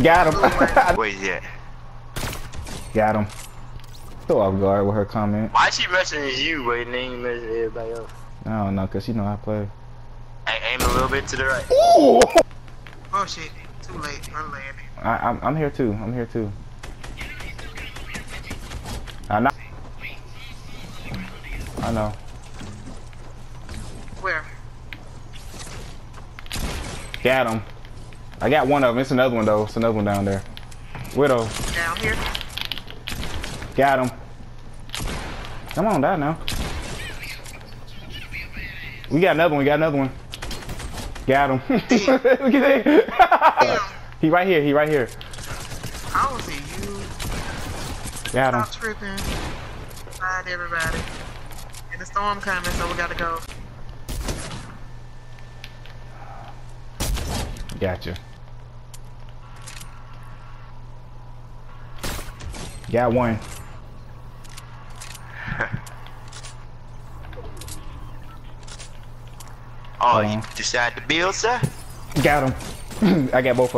Got him. Where's he at? Got him. So off guard with her comment. Why she messaging you, but then ain't messaging everybody else? I don't know, cause she know I play. I aim a little bit to the right. Ooh! Oh shit, too late. I'm landing. I, I'm, I'm here too. I'm here too. I know. I know. Where? Got him. I got one of them. It's another one though. It's another one down there. Widow. Down here? Got him. Come on, die now. We got another one. We got another one. Got him. Look at that. He right here. He right here. I don't see you. Got him. Stop tripping. Find everybody. And the storm coming, so we gotta go. Gotcha. Got one. Oh, Uh-huh. you decide to build, sir? Got him. I got both of